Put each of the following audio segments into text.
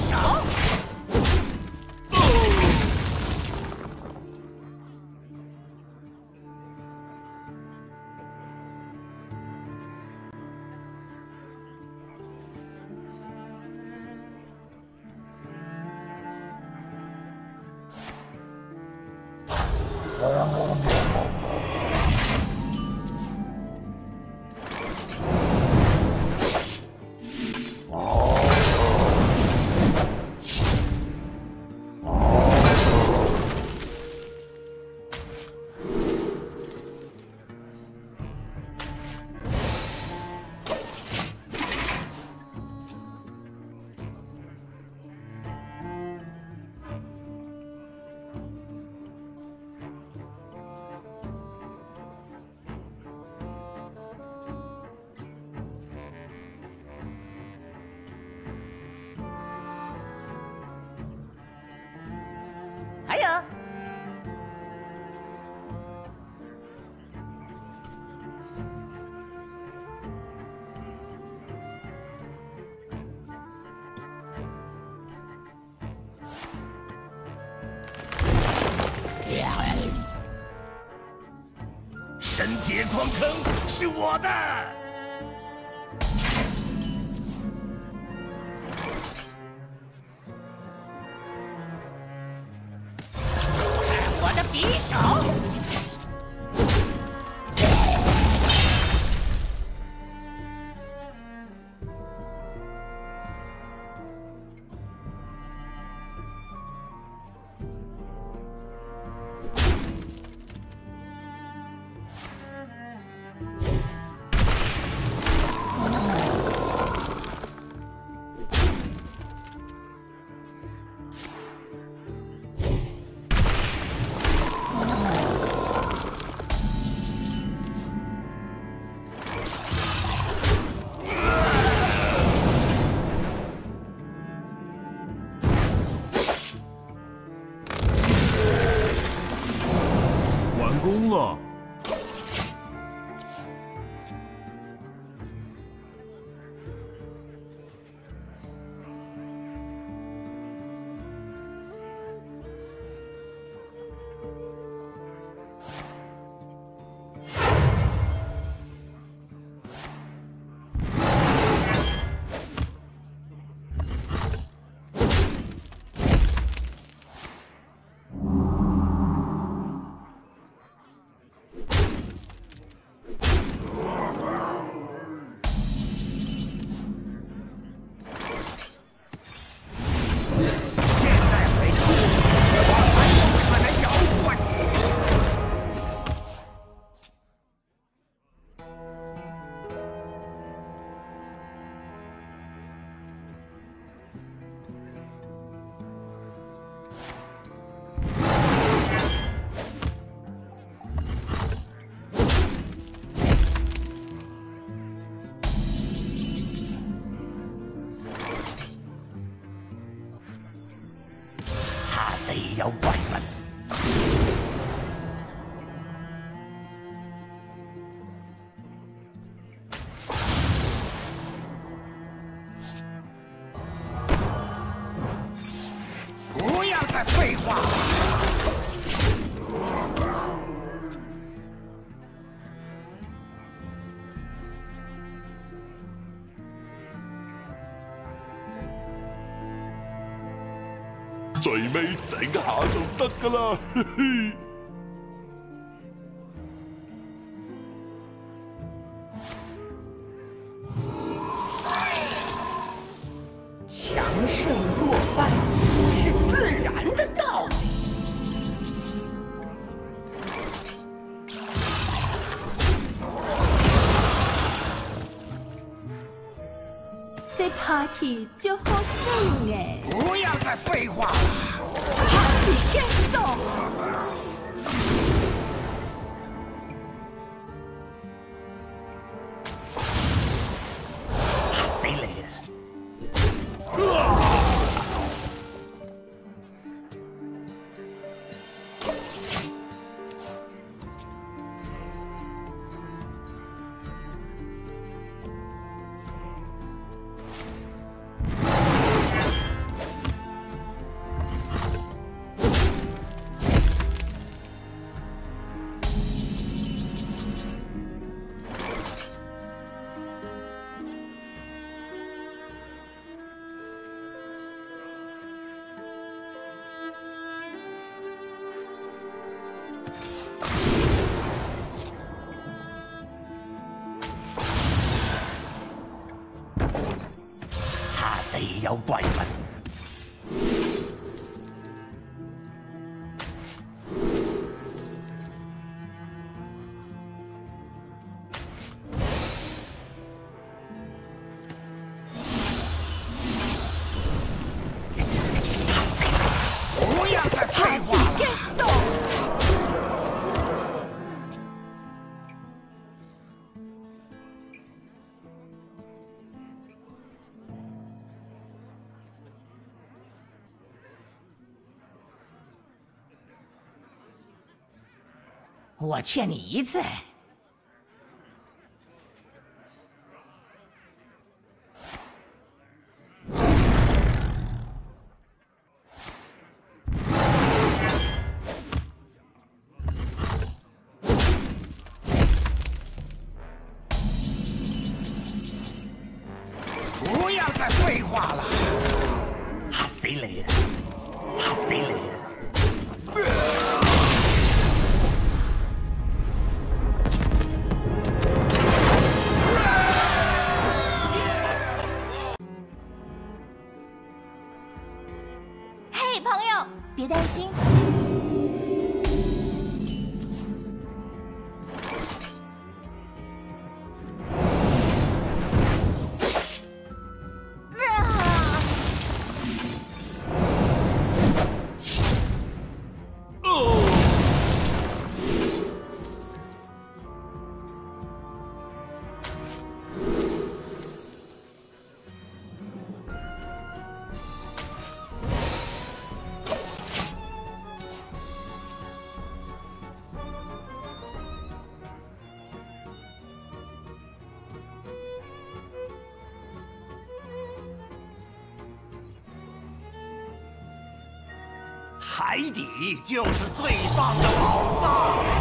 什？王城是我的。看我的匕首。成功了。最尾整下就得噶啦嘿嘿。no bite, 我欠你一次。不要再废话了，哈死你！哈死你！嘿，海底就是最棒的宝藏。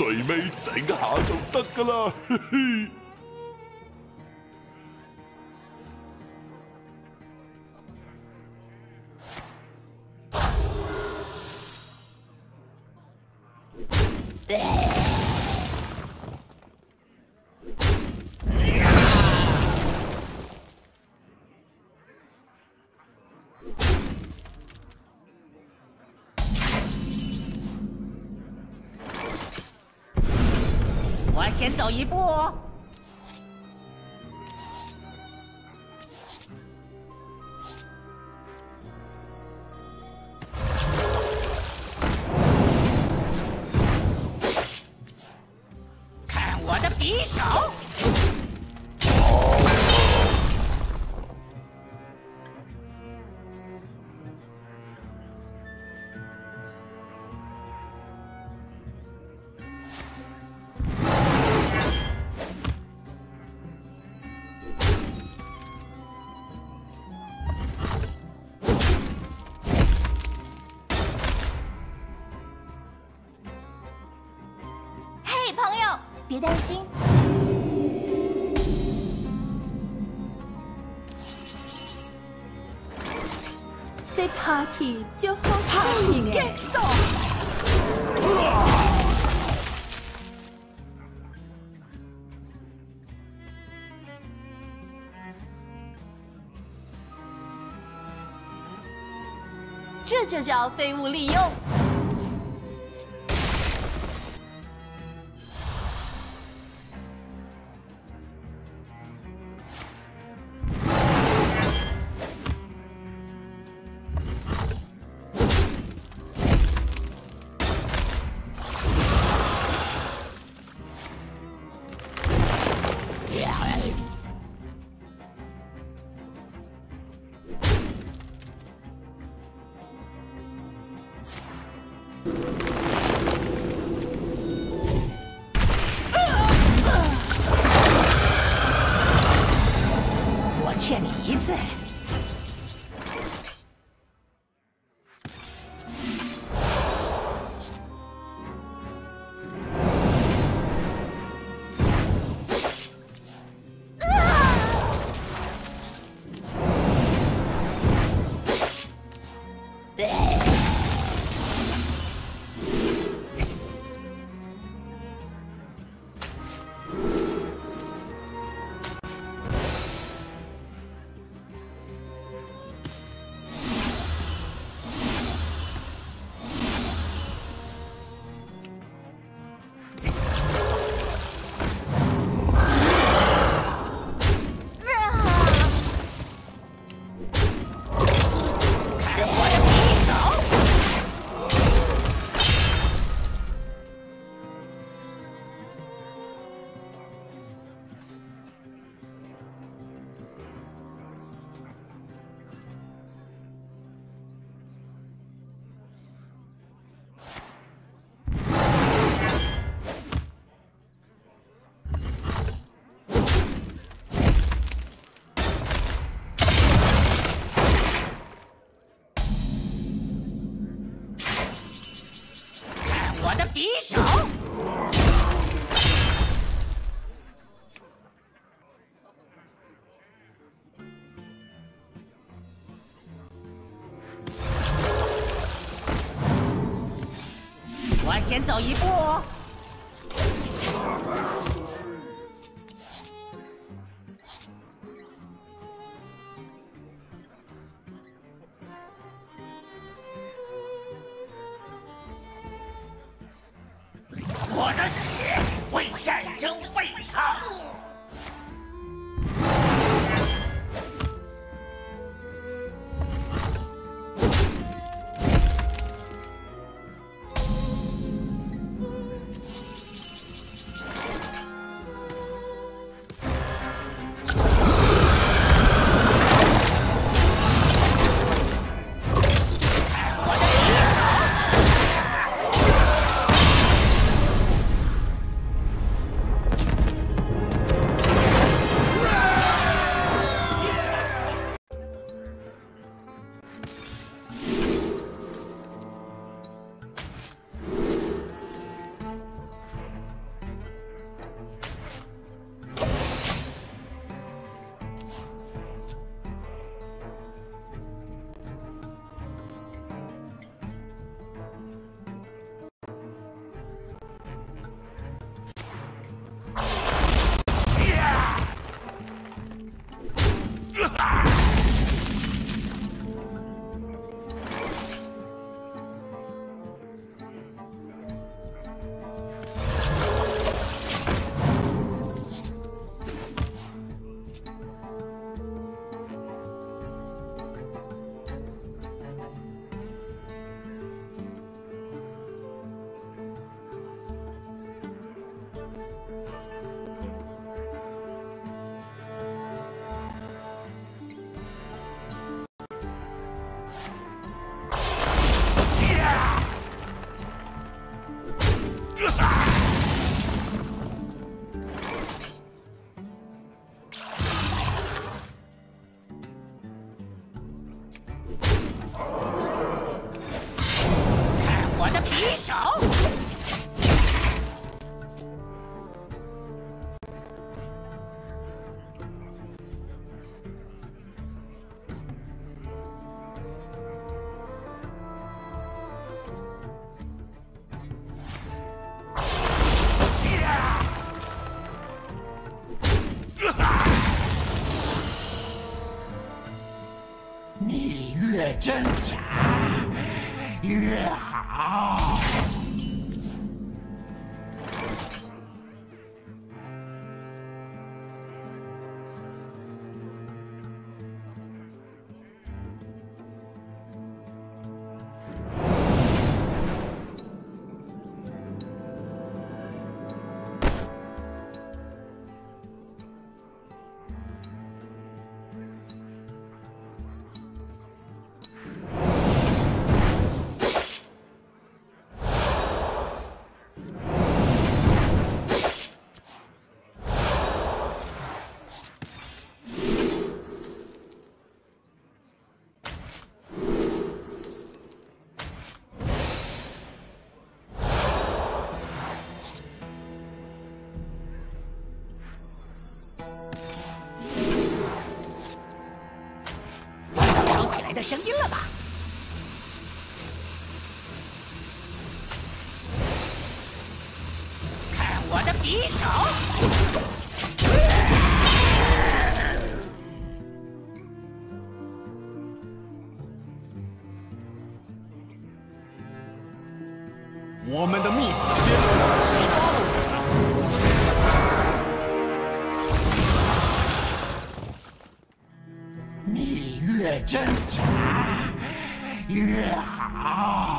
最尾整下就得噶啦，嘿嘿。担心。在 party 就好 party 这就叫废物利用。走一步。的声音了吧？看我的匕首！我们的秘法启发了我。你越挣扎越好。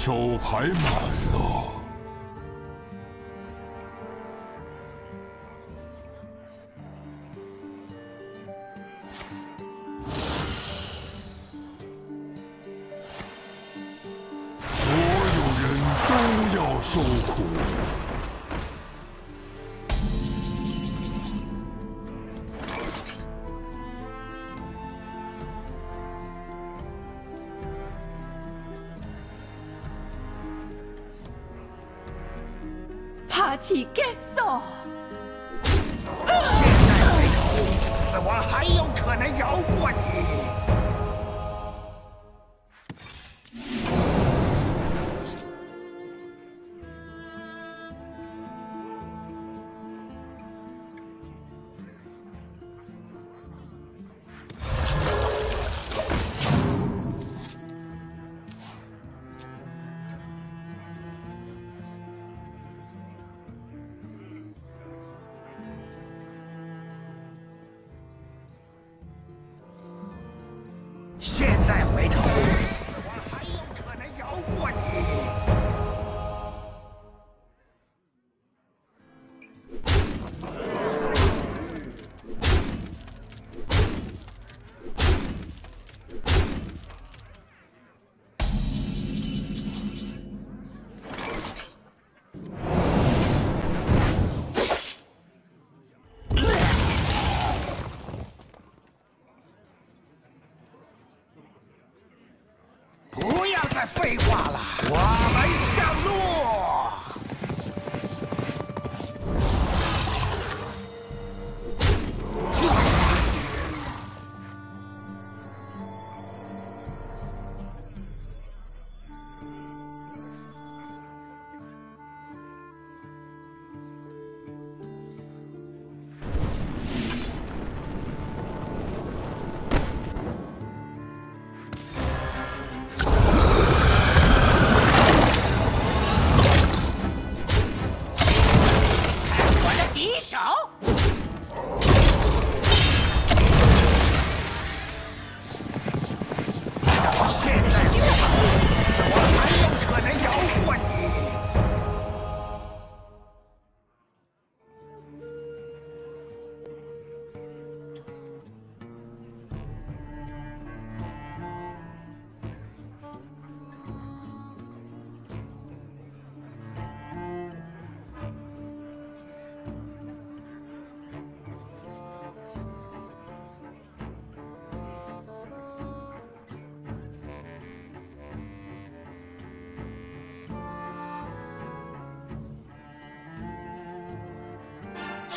手牌满了。现在回头，死亡还有可能饶过你。太废话了，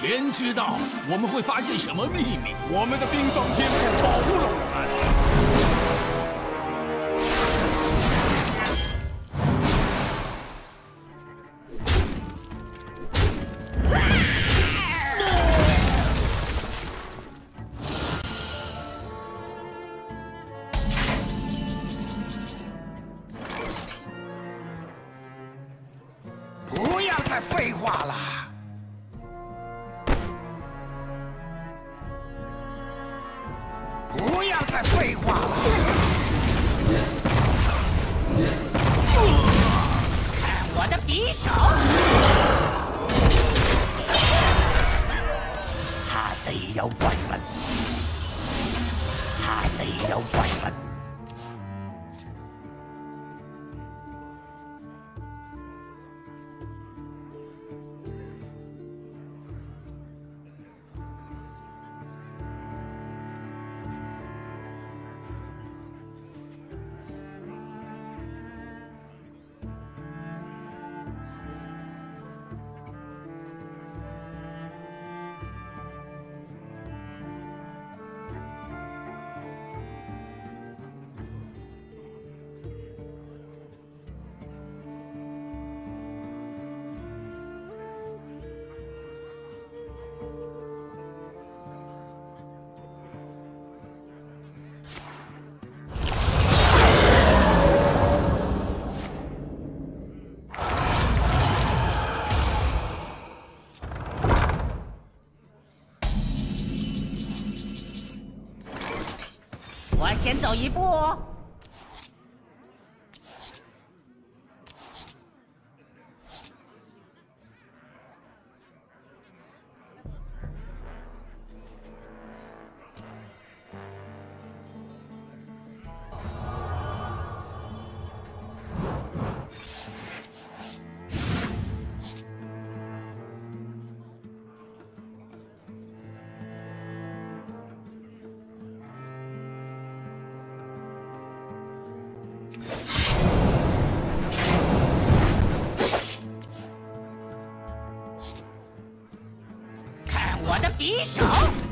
天知道我们会发现什么秘密。我们的冰霜天赋保护了我们。下地有怪物，下地有怪物。先走一步匕首。